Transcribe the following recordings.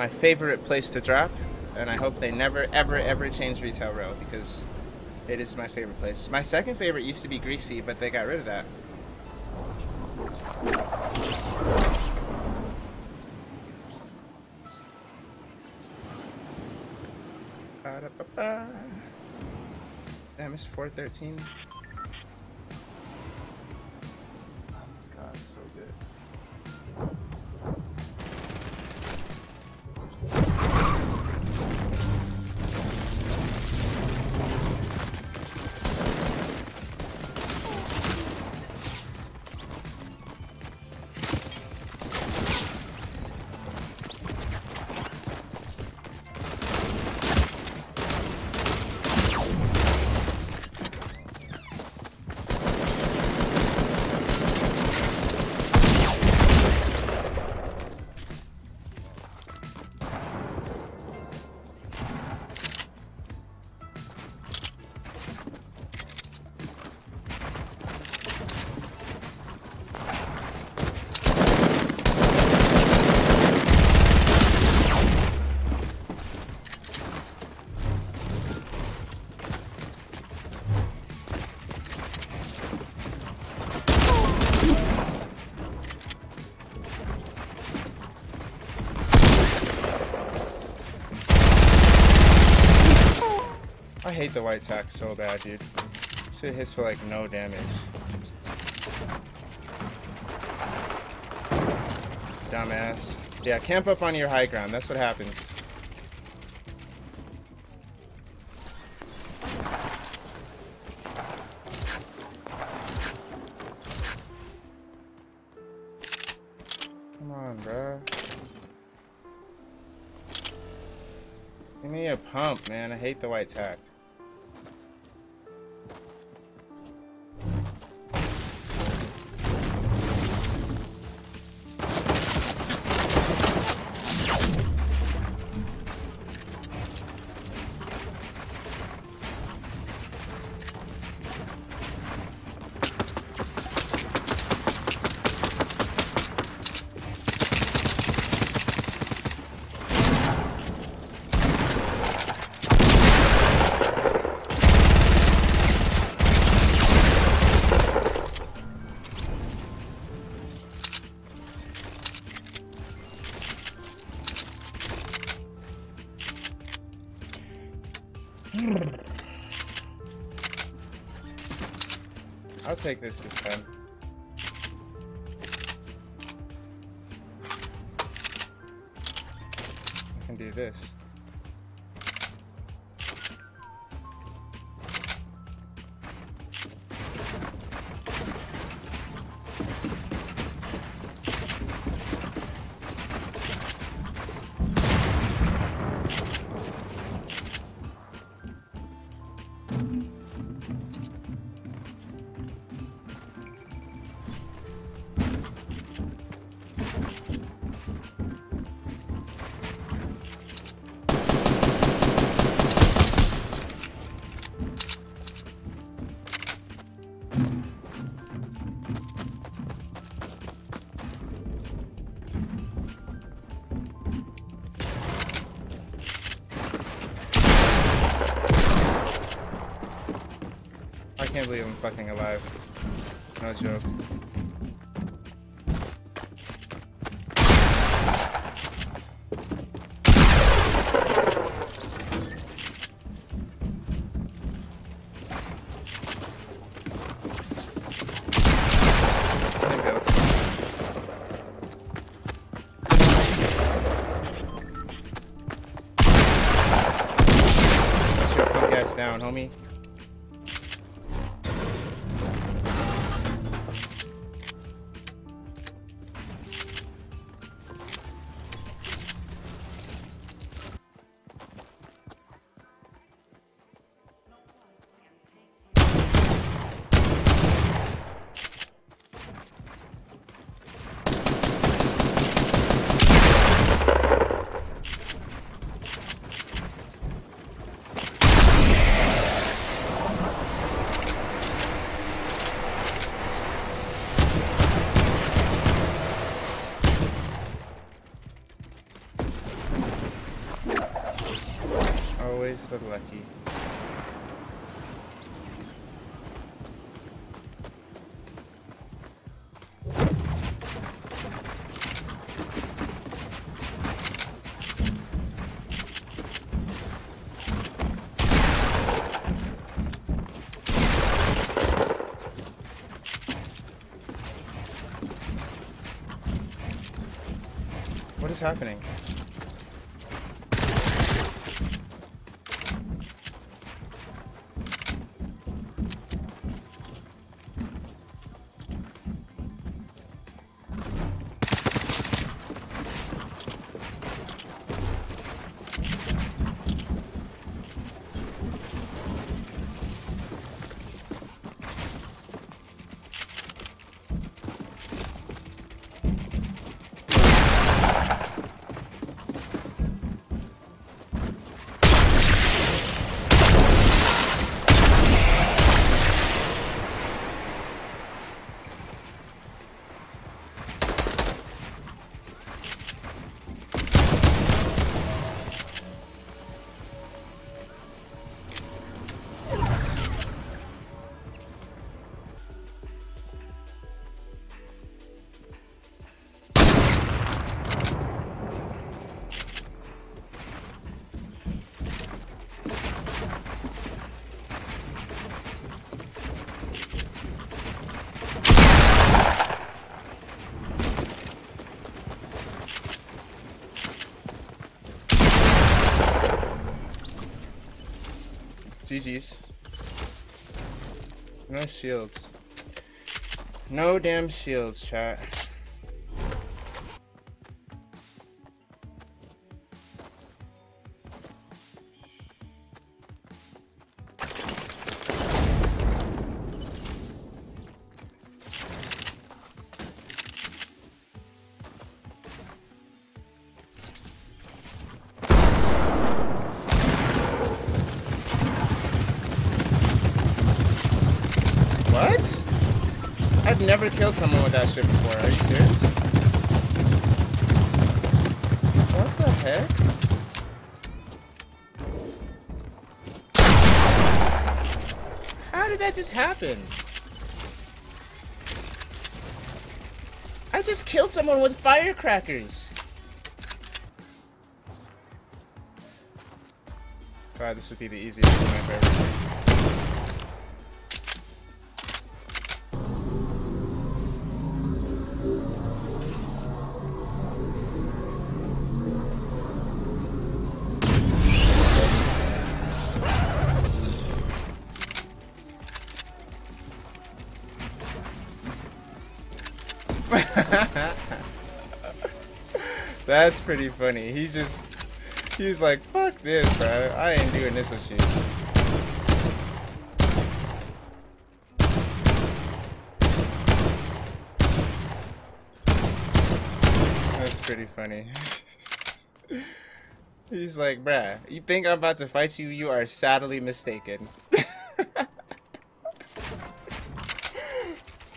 my favorite place to drop, and I hope they never, ever, ever change Retail Row because it is my favorite place. My second favorite used to be Greasy, but they got rid of that. Ba-da-ba-ba. Damn, it's 413. Hate the white tack so bad, dude. Shit hits for like no damage. Dumbass. Yeah, camp up on your high ground. That's what happens. Come on, bro. Give me a pump, man. I hate the white tack. I'll take this this time. I can do this. Can't believe I'm fucking alive. No joke. Down, homie. What is happening? GG's. No shields. No damn shields, chat. Never killed someone with that shit before. Are you serious? What the heck? How did that just happen? I just killed someone with firecrackers. God, this would be the easiest snipe ever. That's pretty funny. He just, he's like, fuck this, bro. I ain't doing this with you. That's pretty funny. He's like, bruh, you think I'm about to fight you? You are sadly mistaken.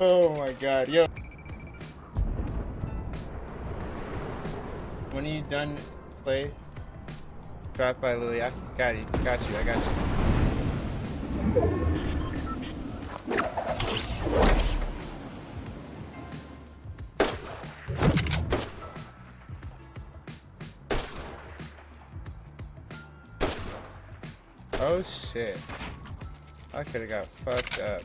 oh my god, yo. When are you done play? Drop by Lily. I got you. Got you. I got you. Oh shit. I could have got fucked up.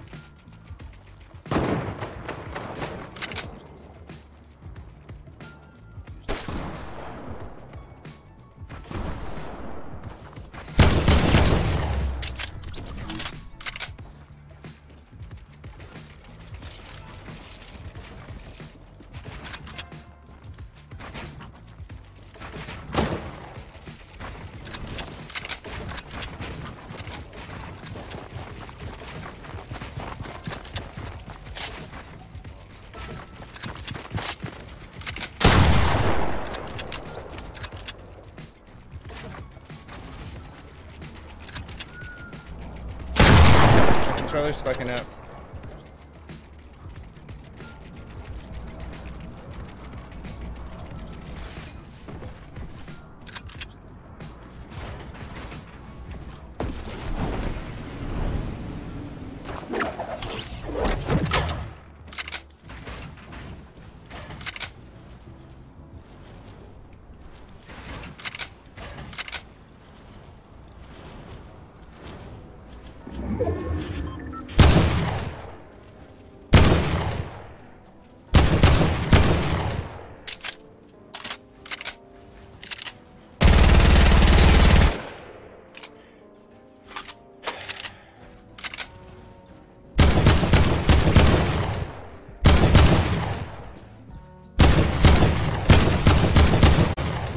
Controller's fucking up.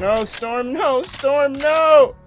No, Storm, no, Storm, no!